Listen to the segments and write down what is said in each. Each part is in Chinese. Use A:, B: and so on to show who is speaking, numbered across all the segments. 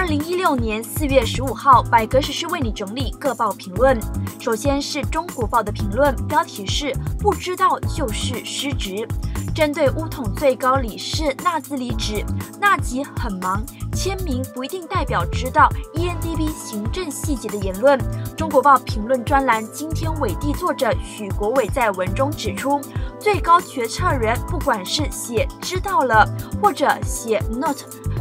A: 二零一六年四月十五号，百格实施为你整理各报评论。首先是中国报的评论，标题是“不知道就是失职”。针对乌统最高理事纳兹离职纳吉很忙，签名不一定代表知道 ENDB 行政细节的言论，中国报评论专栏今天伟地作者许国伟在文中指出，最高决策人不管是写知道了，或者写 not。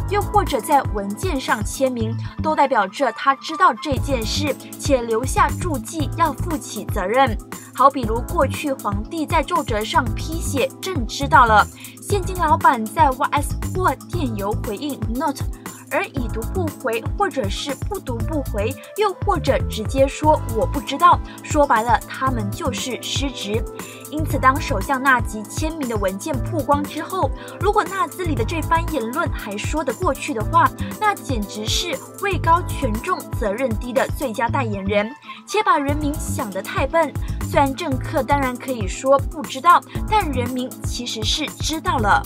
A: 又或者在文件上签名，都代表着他知道这件事，且留下注记，要负起责任。好比如过去皇帝在奏折上批写“朕知道了”，现今老板在 YS 或电邮回应 “not”，而已读不回，或者是不读不回，又或者直接说“我不知道”，说白了，他们就是失职。因此，当首相纳吉签名的文件曝光之后，如果纳兹里的这番言论还说得过去的话，那简直是位高权重、责任低的最佳代言人，且把人民想得太笨。虽然政客当然可以说不知道，但人民其实是知道了。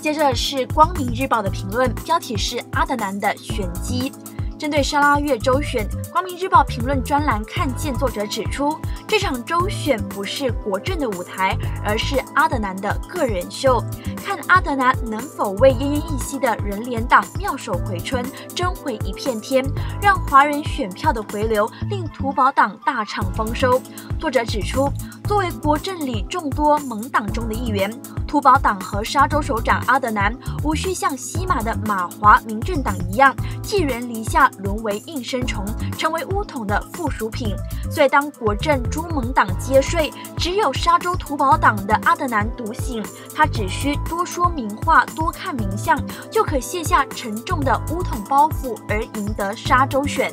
A: 接着是光明日报的评论，标题是阿德南的玄机。针对沙拉月周选，光明日报评论专栏看见作者指出，这场周选不是国政的舞台，而是阿德南的个人秀。看阿德南能否为奄奄一息的人联党妙手回春，争回一片天，让华人选票的回流，令土保党大畅丰收。作者指出，作为国政里众多盟党中的一员，土保党和沙州首长阿德南无需像西马的马华民政党一样寄人篱下。沦为应声虫，成为乌统的附属品。所以，当国政诸盟党接税，只有沙州土宝党的阿德南独醒，他只需多说名话，多看名相，就可卸下沉重的乌统包袱，而赢得沙州选。